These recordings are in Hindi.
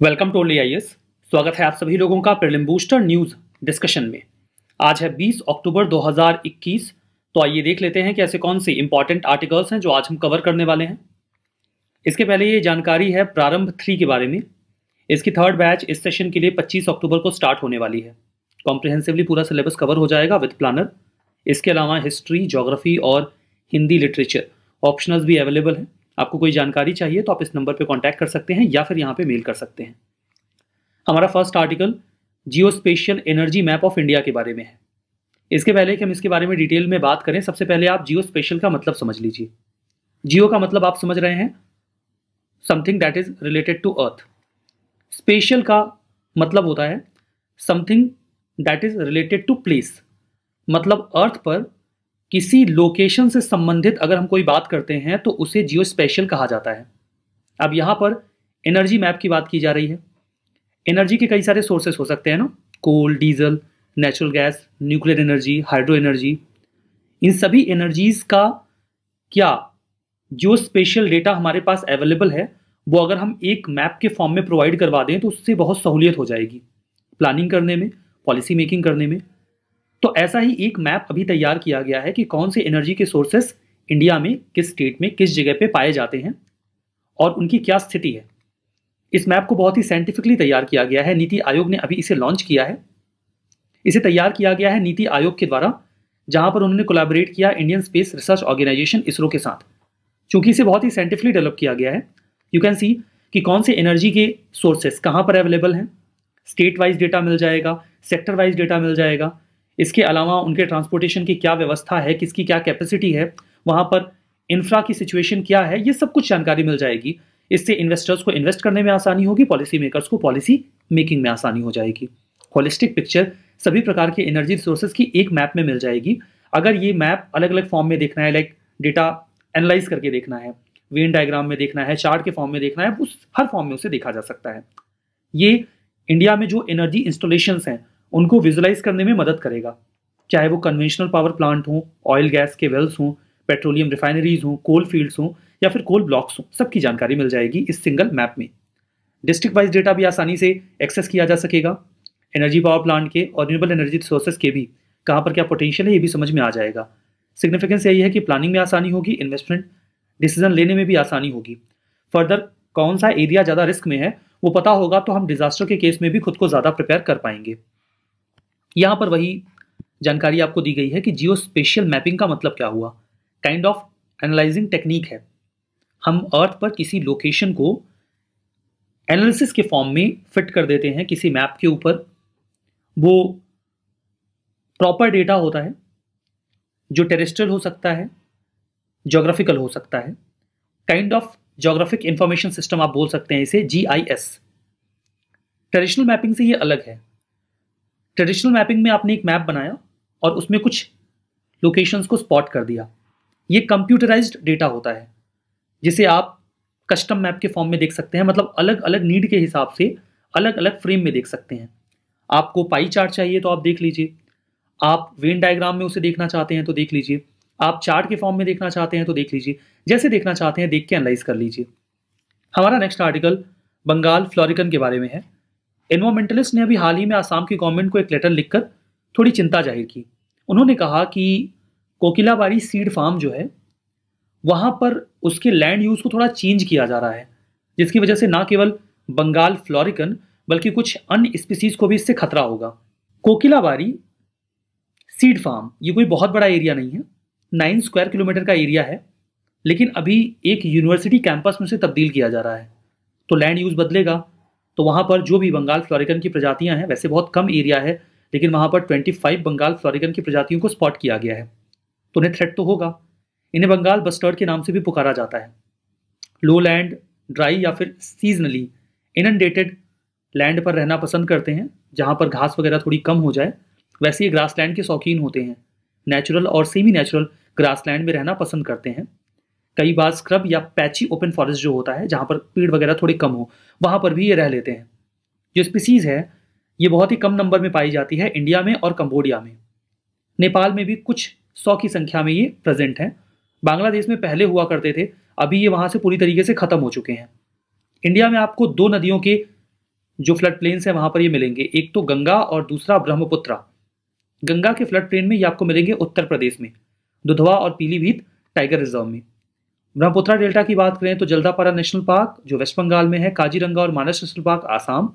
वेलकम टू ओनली स्वागत है आप सभी लोगों का प्रिलिम बूस्टर न्यूज़ डिस्कशन में। आज है 20 अक्टूबर 2021 तो आइए देख लेते हैं कि ऐसे कौन से इंपॉर्टेंट आर्टिकल्स हैं जो आज हम कवर करने वाले हैं। इसके पहले ये जानकारी है प्रारंभ थ्री के बारे में। इसकी थर्ड बैच इस सेशन के लिए 25 अक्टूबर को स्टार्ट होने वाली है। कॉम्प्रिहेंसिवली पूरा सिलेबस कवर हो जाएगा विद प्लानर इसके अलावा हिस्ट्री जोग्राफी और हिंदी लिटरेचर ऑप्शनल्स भी अवेलेबल हैं। आपको कोई जानकारी चाहिए तो आप इस नंबर पर कांटेक्ट कर सकते हैं या फिर यहाँ पर मेल कर सकते हैं। हमारा first article geospatial energy map of India के बारे में है। इसके पहले कि हम इसके बारे में डिटेल में बात करें, सबसे पहले आप जियो स्पेशल का मतलब समझ लीजिए। जियो का मतलब आप समझ रहे हैं? Something that is related to earth spatial का मतलब होता है something that is related to place मतलब अर्थ पर किसी लोकेशन से संबंधित अगर हम कोई बात करते हैं तो उसे जियो स्पेशल कहा जाता है। अब यहाँ पर एनर्जी मैप की बात की जा रही है। एनर्जी के कई सारे सोर्सेस हो सकते हैं ना। Coal diesel natural gas nuclear energy hydro energy इन सभी एनर्जीज का क्या जो स्पेशल डेटा हमारे पास अवेलेबल है, वो अगर हम एक मैप के फॉर्म में प्रोवाइड करवा दें तो उससे बहुत सहूलियत हो जाएगी। प्लानिंग करने में पॉलिसी मेकिंग करने में। तो ऐसा ही एक मैप अभी तैयार किया गया है कि कौन से एनर्जी के सोर्सेस इंडिया में, किस स्टेट में, किस जगह पे पाए जाते हैं और उनकी क्या स्थिति है। इस मैप को बहुत ही साइंटिफिकली तैयार किया गया है। नीति आयोग ने अभी इसे लॉन्च किया है। इसे तैयार किया गया है नीति आयोग के द्वारा, जहाँ पर उन्होंने कोलैबोरेट किया Indian Space Research Organisation ISRO के साथ। चूँकि इसे बहुत ही साइंटिफिकली डेवलप किया गया है यू कैन सी कि कौन से एनर्जी के सोर्सेस कहाँ पर अवेलेबल हैं। स्टेट वाइज डेटा मिल जाएगा सेक्टर वाइज डेटा मिल जाएगा। इसके अलावा उनके ट्रांसपोर्टेशन की क्या व्यवस्था है, किसकी क्या कैपेसिटी है, वहाँ पर इंफ्रा की सिचुएशन क्या है, ये सब कुछ जानकारी मिल जाएगी। इससे इन्वेस्टर्स को इन्वेस्ट करने में आसानी होगी पॉलिसी मेकर्स को पॉलिसी मेकिंग में आसानी हो जाएगी। होलिस्टिक पिक्चर सभी प्रकार के एनर्जी रिसोर्सेज की एक मैप में मिल जाएगी। अगर ये मैप अलग अलग फॉर्म में देखना है लाइक डेटा एनालाइज करके देखना है वेन डायग्राम में देखना है चार्ट के फॉर्म में देखना है, उस हर फॉर्म में उसे देखा जा सकता है। ये इंडिया में जो एनर्जी इंस्टॉलेशन हैं उनको विजुलाइज करने में मदद करेगा। चाहे वो कन्वेंशनल पावर प्लांट हों ऑयल गैस के वेल्स हों पेट्रोलियम रिफाइनरीज हों कोल फील्ड्स हों, या फिर कोल ब्लॉक्स हों, सबकी जानकारी मिल जाएगी इस सिंगल मैप में। डिस्ट्रिक्ट वाइज डेटा भी आसानी से एक्सेस किया जा सकेगा। एनर्जी पावर प्लांट के और रिन्यूबल एनर्जी रिसोर्सेज के भी। कहाँ पर क्या पोटेंशियल है, ये भी समझ में आ जाएगा। सिग्निफिकेंस यही है कि प्लानिंग में आसानी होगी इन्वेस्टमेंट डिसीज़न लेने में भी आसानी होगी। फर्दर कौन सा एरिया ज़्यादा रिस्क में है, वो पता होगा तो हम डिजास्टर के केस में भी खुद को ज़्यादा प्रिपेयर कर पाएँगे। यहाँ पर वही जानकारी आपको दी गई है कि जियो स्पेशल मैपिंग का मतलब क्या हुआ? काइंड ऑफ़ एनालाइजिंग टेक्निक है। हम अर्थ पर किसी लोकेशन को एनालिसिस के फॉर्म में फिट कर देते हैं, किसी मैप के ऊपर। वो प्रॉपर डेटा होता है, जो टेरेस्ट्रियल हो सकता है जोग्राफिकल हो सकता है। Kind of geographic information system आप बोल सकते हैं इसे G I S traditional mapping से ये अलग है। ट्रेडिशनल मैपिंग में आपने एक मैप बनाया और उसमें कुछ लोकेशंस को स्पॉट कर दिया। ये कंप्यूटराइज्ड डेटा होता है, जिसे आप कस्टम मैप के फॉर्म में देख सकते हैं। मतलब अलग अलग नीड के हिसाब से अलग अलग फ्रेम में देख सकते हैं। आपको पाई चार्ट चाहिए तो आप देख लीजिए। आप वेन डायग्राम में उसे देखना चाहते हैं तो देख लीजिए। आप चार्ट के फॉर्म में देखना चाहते हैं तो देख लीजिए। जैसे देखना चाहते हैं, देख के एनालाइज कर लीजिए। हमारा नेक्स्ट आर्टिकल बंगाल फ्लोरिकन के बारे में है। एनवायरमेंटलिस्ट ने अभी हाल ही में आसाम की गवर्नमेंट को एक लेटर लिखकर थोड़ी चिंता ज़ाहिर की। उन्होंने कहा कि कोकिलाबाड़ी सीड फार्म जो है, वहाँ पर उसके लैंड यूज़ को थोड़ा चेंज किया जा रहा है, जिसकी वजह से ना केवल बंगाल फ्लोरिकन बल्कि कुछ अन्य स्पीसीज को भी इससे खतरा होगा। कोकिलाबाड़ी सीड फार्म ये कोई बहुत बड़ा एरिया नहीं है नाइन स्क्वायर किलोमीटर का एरिया है, लेकिन अभी एक यूनिवर्सिटी कैंपस में से तब्दील किया जा रहा है। तो लैंड यूज़ बदलेगा तो वहाँ पर जो भी बंगाल फ्लोरिकन की प्रजातियाँ हैं, वैसे बहुत कम एरिया है, लेकिन वहाँ पर 25 बंगाल फ्लोरिकन की प्रजातियों को स्पॉट किया गया है। तो उन्हें थ्रेट तो होगा। इन्हें बंगाल बस्टर्ड के नाम से भी पुकारा जाता है। लो लैंड ड्राई या फिर सीजनली इनडेटेड लैंड पर रहना पसंद करते हैं, जहाँ पर घास वगैरह थोड़ी कम हो जाए, वैसे ये ग्रास लैंड के शौकीन होते हैं। नेचुरल और सेमी नेचुरल ग्रास लैंड में रहना पसंद करते हैं। कई बार स्क्रब या पैची ओपन फॉरेस्ट जो होता है, जहाँ पर पेड़ वगैरह थोड़े कम हो, वहाँ पर भी ये रह लेते हैं। जो स्पीसीज़ है, ये बहुत ही कम नंबर में पाई जाती है इंडिया में और कम्बोडिया में। नेपाल में भी कुछ सौ की संख्या में ये प्रेजेंट हैं। बांग्लादेश में पहले हुआ करते थे, अभी ये वहाँ से पूरी तरीके से ख़त्म हो चुके हैं। इंडिया में आपको दो नदियों के जो फ्लड प्लेन्स हैं, वहाँ पर ये मिलेंगे। एक तो गंगा और दूसरा ब्रह्मपुत्रा। गंगा के फ्लड प्लेन में ये आपको मिलेंगे उत्तर प्रदेश में, दुधवा और पीलीभीत टाइगर रिज़र्व में। ब्रह्मपुत्रा डेल्टा की बात करें तो जल्दापारा नेशनल पार्क, जो वेस्ट बंगाल में है, काजीरंगा और मानस नेशनल पार्क, आसाम,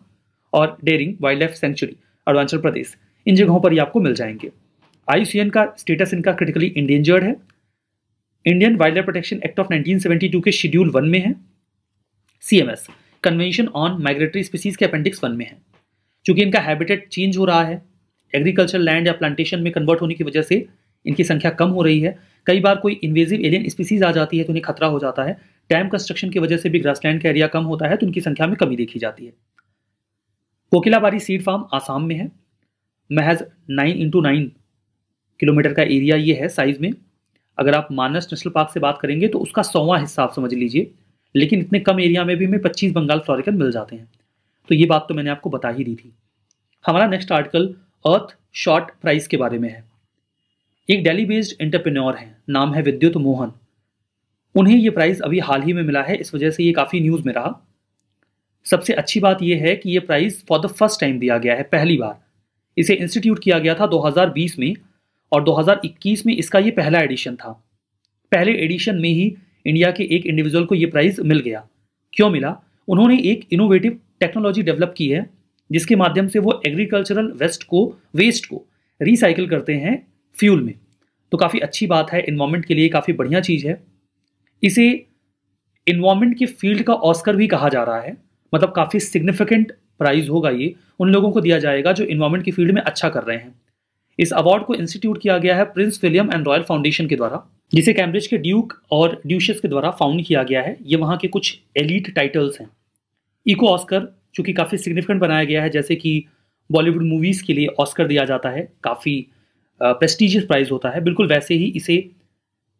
और Dering wildlife sanctuary Arunachal Pradesh. इन जगहों पर ये आपको मिल जाएँगे। आईसीएन का स्टेटस इनका क्रिटिकली इंडेंजर्ड है। Indian wildlife protection act of 1972 के शेड्यूल वन में है। CMS convention on migratory species के अपेंडिक्स वन में है। चूँकि इनका हैबिटेट चेंज हो रहा है एग्रीकल्चर लैंड या प्लांटेशन में कन्वर्ट होने की वजह से इनकी संख्या कम हो रही है कई बार कोई इन्वेजिव एलियन स्पीसीज आ जाती है तो उन्हें खतरा हो जाता है। डैम कंस्ट्रक्शन की वजह से भी ग्रासलैंड का एरिया कम होता है तो उनकी संख्या में कमी देखी जाती है। कोकिलाबारी सीड फार्म आसाम में है। महज नाइन इंटू नाइन किलोमीटर का एरिया ये है साइज़ में। अगर आप मानस नेशनल पार्क से बात करेंगे तो उसका सौवा हिस्सा आप समझ लीजिए। लेकिन इतने कम एरिया में भी हमें पच्चीस बंगाल फ्लोरिकन मिल जाते हैं। तो ये बात तो मैंने आपको बता ही दी थी। हमारा नेक्स्ट आर्टिकल अर्थ शॉर्ट प्राइस के बारे में है। एक डेली बेस्ड एंटरप्रेन्योर है, नाम है विद्युत मोहन। उन्हें ये प्राइज़ अभी हाल ही में मिला है, इस वजह से ये काफ़ी न्यूज़ में रहा। सबसे अच्छी बात यह है कि ये prize for the first time दिया गया है, पहली बार। इसे इंस्टीट्यूट किया गया था 2020 में और 2021 में इसका ये पहला एडिशन था। पहले एडिशन में ही इंडिया के एक इंडिविजुअल को ये प्राइज़ मिल गया। क्यों मिला? उन्होंने एक इनोवेटिव टेक्नोलॉजी डेवलप की है, जिसके माध्यम से वो एग्रीकल्चरल वेस्ट को वेस्ट को रिसाइकिल करते हैं फ्यूल में। तो काफ़ी अच्छी बात है इन्वायरमेंट के लिए काफ़ी बढ़िया चीज़ है। इसे इन्वायरमेंट के फ़ील्ड का ऑस्कर भी कहा जा रहा है। मतलब काफ़ी सिग्निफिकेंट प्राइज होगा ये, उन लोगों को दिया जाएगा जो इन्वायरमेंट की फ़ील्ड में अच्छा कर रहे हैं। इस अवार्ड को इंस्टीट्यूट किया गया है Prince William and Royal Foundation के द्वारा, जिसे कैम्ब्रिज के ड्यूक और ड्यूशस के द्वारा फाउंड किया गया है। ये वहाँ के कुछ एलिट टाइटल्स हैं। इको ऑस्कर चूँकि काफ़ी सिग्निफिकेंट बनाया गया है, जैसे कि बॉलीवुड मूवीज़ के लिए ऑस्कर दिया जाता है। काफ़ी प्रेस्टिजियस प्राइज होता है, बिल्कुल वैसे ही इसे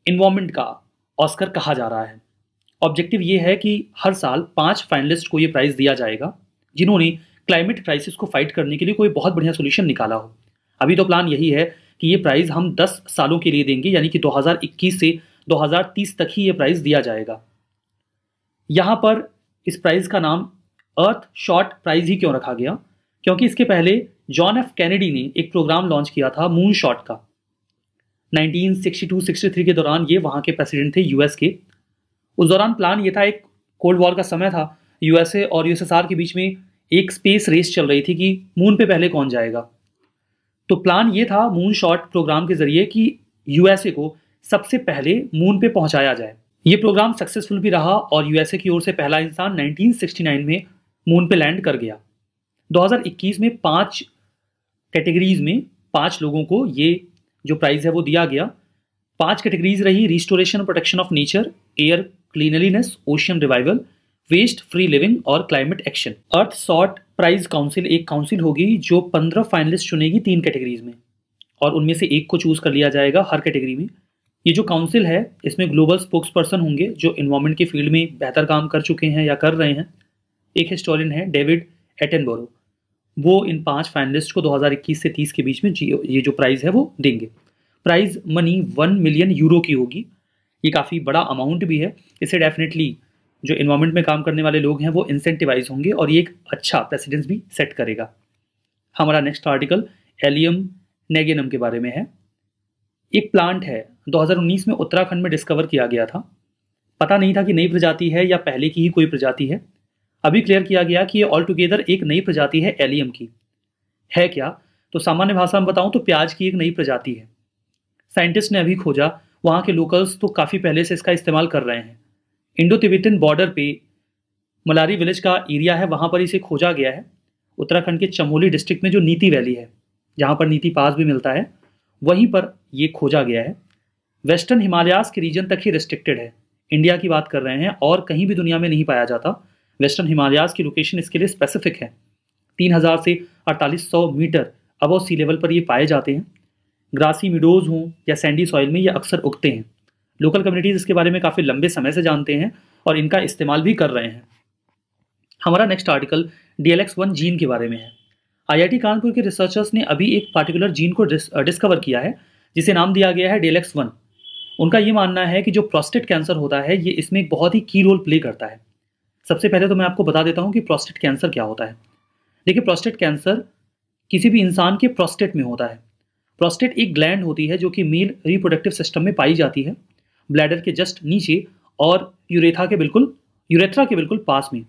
इन्वामेंट का ऑस्कर कहा जा रहा है। ऑब्जेक्टिव ये है कि हर साल पाँच फाइनलिस्ट को ये प्राइज़ दिया जाएगा, जिन्होंने क्लाइमेट क्राइसिस को फाइट करने के लिए कोई बहुत बढ़िया सोल्यूशन निकाला हो। अभी तो प्लान यही है कि ये प्राइज़ हम 10 सालों के लिए देंगे, यानी कि 2021 से 2030 तक ही ये प्राइज़ दिया जाएगा। यहाँ पर इस प्राइज़ का नाम अर्थ शॉर्ट प्राइज़ ही क्यों रखा गया? क्योंकि इसके पहले जॉन एफ़ कैनेडी ने एक प्रोग्राम लॉन्च किया था मून शॉट का 1962-63 के दौरान ये वहाँ के प्रेसिडेंट थे यूएस के। उस दौरान प्लान ये था, एक कोल्ड वॉर का समय था यूएसए और यूएसएसआर के बीच में एक स्पेस रेस चल रही थी कि मून पे पहले कौन जाएगा। तो प्लान ये था मून शॉट प्रोग्राम के ज़रिए कि यूएसए को सबसे पहले मून पे पहुँचाया जाए। ये प्रोग्राम सक्सेसफुल भी रहा और यूएसए की ओर से पहला इंसान 1969 में मून पे लैंड कर गया। 2021 में पाँच कैटेगरीज में पाँच लोगों को ये जो प्राइज़ है वो दिया गया। पाँच कैटेगरीज रही restoration protection of nature air cleanliness ocean revival waste free living और climate action Earthshot prize council एक काउंसिल होगी जो पंद्रह फाइनलिस्ट चुनेगी तीन कैटेगरीज में। और उनमें से एक को चूज़ कर लिया जाएगा हर कैटेगरी में। ये जो काउंसिल है, इसमें ग्लोबल स्पोक्स पर्सन होंगे जो इन्वायरमेंट के फ़ील्ड में बेहतर काम कर चुके हैं या कर रहे हैं। एक हिस्टोरियन है डेविड एटेनबोरो वो इन पाँच फाइनलिस्ट को 2021 से 30 के बीच में ये जो प्राइज़ है वो देंगे। Prize money one million euro की होगी। ये काफ़ी बड़ा अमाउंट भी है। इसे डेफिनेटली जो इन्वायरमेंट में काम करने वाले लोग हैं, वो इंसेंटिवाइज होंगे और ये एक अच्छा प्रेसिडेंस भी सेट करेगा। हमारा नेक्स्ट आर्टिकल एलियम नेगेनम के बारे में है। एक प्लांट है। 2019 में उत्तराखंड में डिस्कवर किया गया था। पता नहीं था कि नई प्रजाति है या पहले की ही कोई प्रजाति है। अभी क्लियर किया गया कि ये ऑल टुगेदर एक नई प्रजाति है एलियम की। है क्या? तो सामान्य भाषा में बताऊँ तो प्याज की एक नई प्रजाति है। साइंटिस्ट ने अभी खोजा, वहाँ के लोकल्स तो काफ़ी पहले से इसका इस्तेमाल कर रहे हैं। इंडो तिब्बतन बॉर्डर पे मलारी विलेज का एरिया है, वहाँ पर इसे खोजा गया है। उत्तराखंड के चमोली डिस्ट्रिक्ट में जो नीति वैली है, जहाँ पर नीति पास भी मिलता है, वहीं पर ये खोजा गया है। वेस्टर्न हिमालयास के रीजन तक ही रिस्ट्रिक्टेड है। इंडिया की बात कर रहे हैं, और कहीं भी दुनिया में नहीं पाया जाता। वेस्टर्न हिमालयाज की लोकेशन इसके लिए स्पेसिफिक है। तीन हज़ार से अड़तालीस सौ मीटर अब सी लेवल पर ये पाए जाते हैं। ग्रासी मिडोज हों या सैंडी सॉइल में ये अक्सर उगते हैं। लोकल कम्युनिटीज़ इसके बारे में काफ़ी लंबे समय से जानते हैं और इनका इस्तेमाल भी कर रहे हैं। हमारा next article D one gene के बारे में है। आईआईटी कानपुर के रिसर्चर्स ने अभी एक पार्टिकुलर जीन को डिस्कवर किया है, जिसे नाम दिया गया है डेलेक्स वन उनका ये मानना है कि जो प्रोस्टेट कैंसर होता है, ये इसमें एक बहुत ही की रोल प्ले करता है। सबसे पहले तो मैं आपको बता देता हूँ कि प्रोस्टेट कैंसर क्या होता है। देखिए प्रोस्टेट कैंसर किसी भी इंसान के प्रोस्टेट में होता है। प्रोस्टेट एक ग्लैंड होती है जो कि मेल रिप्रोडक्टिव सिस्टम में पाई जाती है ब्लैडर के जस्ट नीचे और यूरेथा के बिल्कुल यूरेथ्रा के बिल्कुल पास में।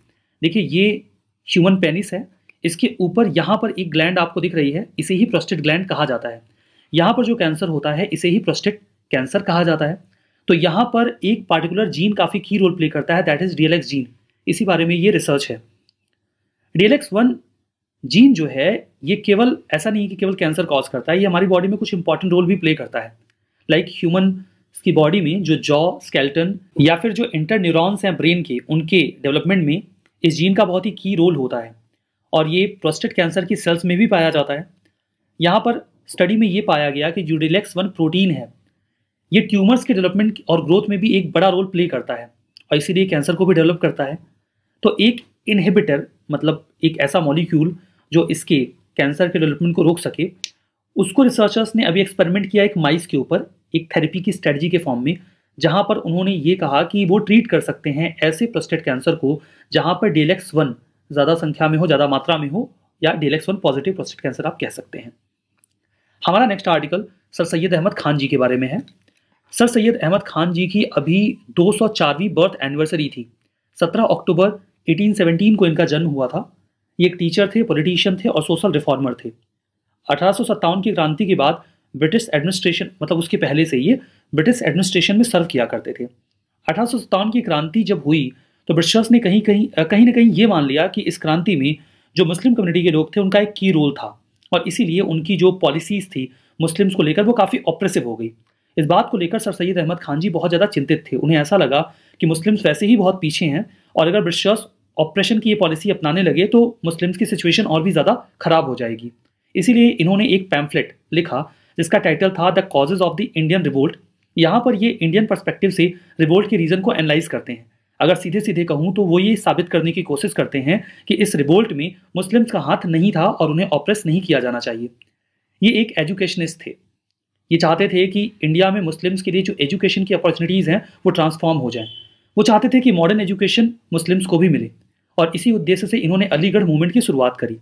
देखिए, ये ह्यूमन पेनिस है। इसके ऊपर यहाँ पर एक ग्लैंड आपको दिख रही है, इसे ही प्रोस्टेट ग्लैंड कहा जाता है। यहाँ पर जो कैंसर होता है, इसे ही प्रोस्टेट कैंसर कहा जाता है। तो यहाँ पर एक पार्टिकुलर जीन काफ़ी की रोल प्ले करता है दैट इज़ डीएलएक्स जीन इसी बारे में ये रिसर्च है। डीएलएक्स वन जीन जो है, ये केवल, ऐसा नहीं है कि केवल कैंसर कॉज करता है, ये हमारी बॉडी में कुछ इंपॉर्टेंट रोल भी प्ले करता है। लाइक like ह्यूमन की बॉडी में जो जॉ स्केल्टन या फिर जो इंटर न्यूरॉन्स हैं ब्रेन के, उनके डेवलपमेंट में इस जीन का बहुत ही की रोल होता है। और ये प्रोस्टेट कैंसर की सेल्स में भी पाया जाता है। यहाँ पर स्टडी में ये पाया गया कि यूडिलेक्स वन प्रोटीन है, ये ट्यूमर्स के डेवलपमेंट और ग्रोथ में भी एक बड़ा रोल प्ले करता है। और इसीलिए कैंसर को भी डेवलप करता है। तो एक इनहिबिटर मतलब एक ऐसा मॉलिक्यूल जो इसके कैंसर के डेवलपमेंट को रोक सके, उसको रिसर्चर्स ने अभी एक्सपेरिमेंट किया एक माइस के ऊपर, एक थेरेपी की स्ट्रेटजी के फॉर्म में, जहाँ पर उन्होंने ये कहा कि वो ट्रीट कर सकते हैं ऐसे प्रोस्टेट कैंसर को, जहाँ पर डेलेक्स वन ज़्यादा संख्या में हो, ज़्यादा मात्रा में हो, या DLX one positive prostate cancer आप कह सकते हैं। हमारा next article Sir Syed Ahmad Khan ji के बारे में है। सर सैयद अहमद खान जी की अभी 204वीं बर्थ एनिवर्सरी थी। 17 अक्टूबर 1817 को इनका जन्म हुआ था। ये एक टीचर थे पॉलिटिशियन थे और सोशल रिफॉर्मर थे। अठारह सौ सत्तावन की क्रांति के बाद ब्रिटिश एडमिनिस्ट्रेशन मतलब उसके पहले से ये ब्रिटिश एडमिनिस्ट्रेशन में सर्व किया करते थे। अठारह सौ सत्तावन की क्रांति जब हुई तो ब्रिटिशर्स ने कहीं कहीं कहीं ना कहीं ये मान लिया कि इस क्रांति में जो मुस्लिम कम्युनिटी के लोग थे, उनका एक की रोल था। और इसीलिए उनकी जो पॉलिसीज़ थी मुस्लिम्स को लेकर वो काफ़ी ऑप्रेसिव हो गई। इस बात को लेकर सर सैद अहमद खान जी बहुत ज़्यादा चिंतित थे। उन्हें ऐसा लगा कि मुस्लिम्स वैसे ही बहुत पीछे हैं और अगर ब्रिटिशर्स ऑपरेशन की ये पॉलिसी अपनाने लगे तो मुस्लिम्स की सिचुएशन और भी ज़्यादा खराब हो जाएगी। इसीलिए इन्होंने एक पैम्फलेट लिखा, जिसका टाइटल था the causes of the Indian revolt यहाँ पर ये इंडियन परस्पेक्टिव से रिवोल्ट के रीज़न को एनालाइज करते हैं। अगर सीधे सीधे कहूँ तो वो ये साबित करने की कोशिश करते हैं कि इस रिवोल्ट में मुस्लिम्स का हाथ नहीं था और उन्हें ऑपरेस नहीं किया जाना चाहिए। ये एक एजुकेशनिस्ट थे। ये चाहते थे कि इंडिया में मुस्लिम्स के लिए जो एजुकेशन की अपॉर्चुनिटीज़ हैं, वो ट्रांसफॉर्म हो जाएँ। वो चाहते थे कि मॉडर्न एजुकेशन मुस्लिम्स को भी मिले। और इसी उद्देश्य से इन्होंने अलीगढ़ मूवमेंट की शुरुआत करी।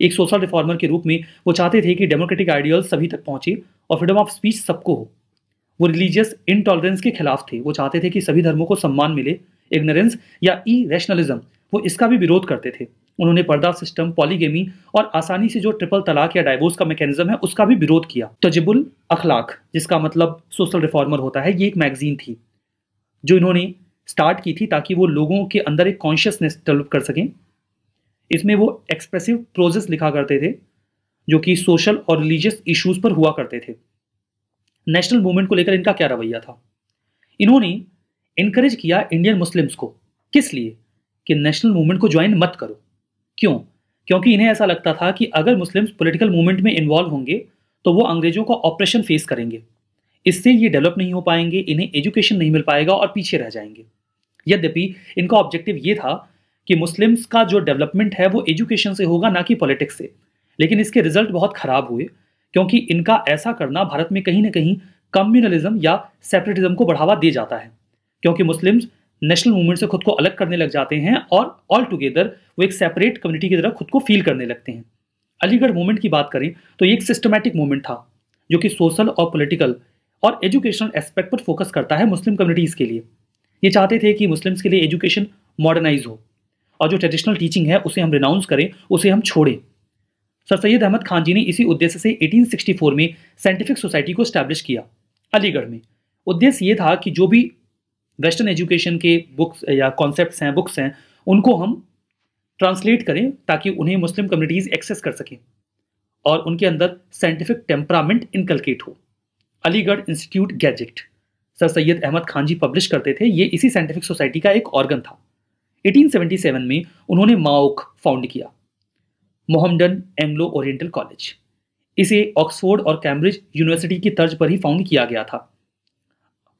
एक सोशल रिफॉर्मर के रूप में वो चाहते थे कि डेमोक्रेटिक आइडियल सभी तक पहुँचे और फ्रीडम ऑफ़ स्पीच सबको हो। वो रिलीजियस इनटॉलरेंस के खिलाफ थे। वो चाहते थे कि सभी धर्मों को सम्मान मिले इग्नोरेंस या ई रैशनलिज्म वो इसका भी विरोध करते थे। उन्होंने पर्दा सिस्टम पॉलीगेमी और आसानी से जो ट्रिपल तलाक या डाइवोर्स का मैकेनिज्म है, उसका भी विरोध किया। तजबुल अखलाक, जिसका मतलब सोशल रिफॉर्मर होता है, ये एक मैगजीन थी, जो इन्होंने स्टार्ट की थी ताकि वो लोगों के अंदर एक कॉन्शियसनेस डेवलप कर सकें। इसमें वो एक्सप्रेसिव प्रोजेस लिखा करते थे, जो कि सोशल और रिलीजियस इश्यूज़ पर हुआ करते थे। नेशनल मूवमेंट को लेकर इनका क्या रवैया था? इन्होंने इनकरेज किया इंडियन मुस्लिम्स को। किस लिए? कि नेशनल मूवमेंट को ज्वाइन मत करो। क्यों? क्योंकि इन्हें ऐसा लगता था कि अगर मुस्लिम्स पॉलिटिकल मूवमेंट में इन्वॉल्व होंगे तो वो अंग्रेज़ों का ऑपरेशन फेस करेंगे। इससे ये डेवलप नहीं हो पाएँगे, इन्हें एजुकेशन नहीं मिल पाएगा और पीछे रह जाएँगे। यद्यपि इनका ऑब्जेक्टिव ये था कि मुस्लिम्स का जो डेवलपमेंट है वो एजुकेशन से होगा, ना कि पॉलिटिक्स से। लेकिन इसके रिज़ल्ट बहुत ख़राब हुए, क्योंकि इनका ऐसा करना भारत में कहीं ना कहीं कम्युनलिज्म या सेपरेटिज्म को बढ़ावा दे जाता है। क्योंकि मुस्लिम्स नेशनल मूवमेंट से खुद को अलग करने लग जाते हैं और ऑल टुगेदर वो एक सेपरेट कम्युनिटी की तरह खुद को फील करने लगते हैं। अलीगढ़ मूवमेंट की बात करें तो ये एक सिस्टमैटिक मूवमेंट था, जो कि सोशल और पॉलिटिकल और एजुकेशनल एस्पेक्ट पर फोकस करता है मुस्लिम कम्युनिटीज़ के लिए। ये चाहते थे कि मुस्लिम्स के लिए एजुकेशन मॉडर्नाइज हो और जो ट्रेडिशनल टीचिंग है, उसे हम रिनाउंस करें, उसे हम छोड़ें। सर सैयद अहमद खान जी ने इसी उद्देश्य से 1864 में साइंटिफिक सोसाइटी को स्टैब्लिश किया, अलीगढ़ में। उद्देश्य ये था कि जो भी वेस्टर्न एजुकेशन के बुक्स या कॉन्सेप्ट हैं बुक्स हैं, उनको हम ट्रांसलेट करें ताकि उन्हें मुस्लिम कम्युनिटीज़ एक्सेस कर सकें और उनके अंदर साइंटिफिक टेम्परामेंट इनकलकेट हो। Aligarh institute gazette Sir Syed Ahmad Khan ji publish करते थे, ये इसी साइंटिफिक सोसाइटी का एक ऑर्गन था। 1877 में उन्होंने माओक फाउंड किया। मोहम्मडन एंग्लो ओरिएंटल कॉलेज इसे ऑक्सफोर्ड और कैम्ब्रिज यूनिवर्सिटी की तर्ज पर ही फाउंड किया गया था।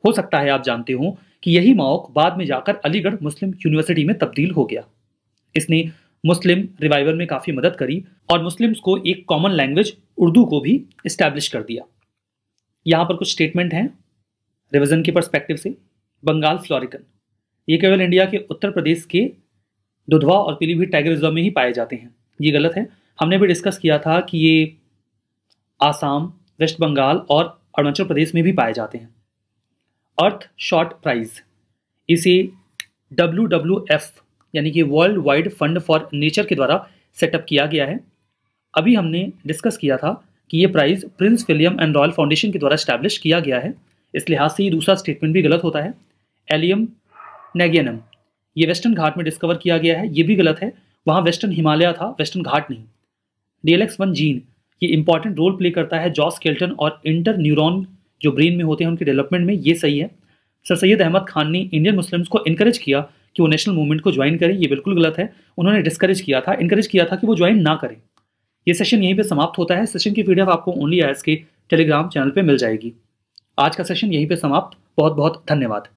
हो सकता है आप जानते हो कि यही माओक बाद में जाकर अलीगढ़ मुस्लिम यूनिवर्सिटी में तब्दील हो गया। इसने मुस्लिम रिवाइवल में काफ़ी मदद करी और मुस्लिम्स को एक कॉमन लैंग्वेज उर्दू को भी इस्टेब्लिश कर दिया। यहाँ पर कुछ स्टेटमेंट हैं। रिविजन के परस्पेक्टिव से, बंगाल फ्लोरिकन। ये केवल इंडिया के उत्तर प्रदेश के दुधवा और पीलीभीत टाइगर रिज़र्व में ही पाए जाते हैं। ये गलत है। हमने भी डिस्कस किया था कि ये आसाम वेस्ट बंगाल और अरुणाचल प्रदेश में भी पाए जाते हैं। अर्थ शॉर्ट प्राइज इसे डब्ल्यू डब्ल्यू एफ़ यानी कि world wide fund for nature के द्वारा सेटअप किया गया है। अभी हमने डिस्कस किया था कि ये prize Prince William and royal foundation के द्वारा स्टैब्लिश किया गया है। इस लिहाज से ये दूसरा स्टेटमेंट भी गलत होता है। एलियम नेगियनम ये वेस्टर्न घाट में डिस्कवर किया गया है, ये भी गलत है। वहाँ वेस्टर्न हिमालय था वेस्टर्न घाट नहीं। डीएलएक्स वन जीन ये इंपॉर्टेंट रोल प्ले करता है जॉस केल्टन और इंटर न्यूरॉन जो ब्रेन में होते हैं, उनके डेवलपमेंट में, ये सही है। सर सैयद अहमद खान ने इंडियन मुस्लिम्स को इनकरेज किया कि वो नेशनल मूवमेंट को ज्वाइन करें, ये बिल्कुल गलत है। उन्होंने डिस्करेज किया था इनकरेज किया था कि वो ज्वाइन ना करें। ये सेशन यहीं पे समाप्त होता है। सेशन की पीडीएफ आपको only S K telegram channel पे मिल जाएगी। आज का सेशन यहीं पे समाप्त। बहुत बहुत धन्यवाद।